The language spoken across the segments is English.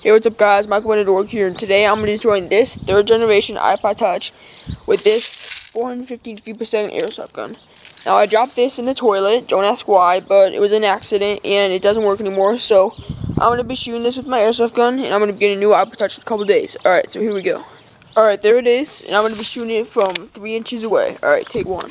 Hey, what's up guys? Michael Benedork here, and today I'm going to be destroying this third generation iPod Touch with this 415 percent airsoft gun. Now, I dropped this in the toilet, don't ask why, but it was an accident, and it doesn't work anymore, so I'm going to be shooting this with my airsoft gun, and I'm going to be getting a new iPod Touch in a couple days. Alright, so here we go. Alright, there it is, and I'm going to be shooting it from 3 inches away. Alright, take one.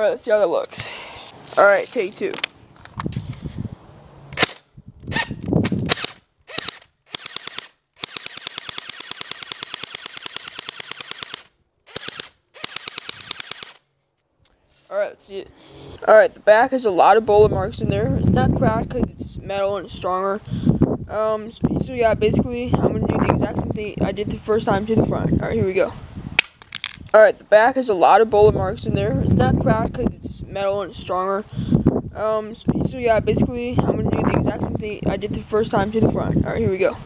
Alright, let's see how that looks. Alright, take two. Alright, let's see it. Alright, the back has a lot of bullet marks in there. It's not cracked because it's metal and it's stronger. Um, so yeah, basically, I'm going to do the exact same thing I did the first time to the front. Alright, here we go. Alright, the back has a lot of bullet marks in there. It's not cracked because it's metal and it's stronger. Um, so yeah, basically, I'm going to do the exact same thing I did the first time to the front. Alright, here we go.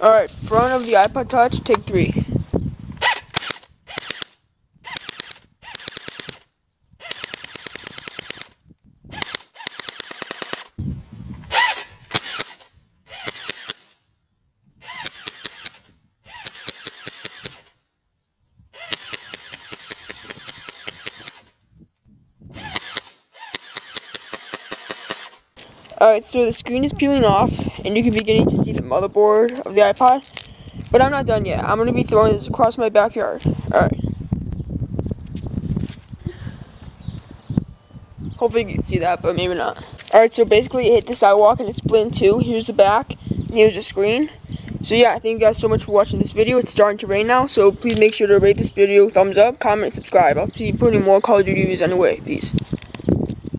Alright, front of the iPod Touch, take three. Alright, so the screen is peeling off, and you can be getting to see the motherboard of the iPod. But I'm not done yet. I'm going to be throwing this across my backyard. Alright. Hopefully you can see that, but maybe not. Alright, so basically it hit the sidewalk and it's split in two. Here's the back, here's the screen. So yeah, thank you guys so much for watching this video. It's starting to rain now, so please make sure to rate this video, thumbs up, comment, subscribe. I'll be putting more Call of Duty videos on the way. Peace.